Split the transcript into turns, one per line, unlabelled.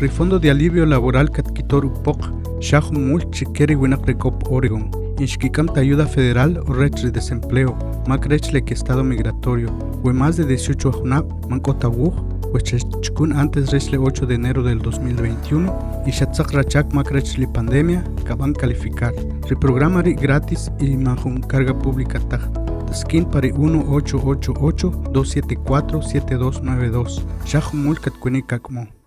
Rifondo de Alivio Laboral Katkitor Upok, Shahu Mulchi Keri Recop Oregon, Inshkikam Ayuda Federal o Rech de Desempleo, Macrechle que Estado Migratorio, o más de 18 Ajunab, Mankotawuj, pues Chukun antes Rechle 8 de enero del 2021 y Shatzak Rachak Macrechle Pandemia, Kaban calificar. Reprogramari gratis y Mahun Carga Pública Taj. Skin pari 1888 274 7292. Shahumul Katkunikakmo.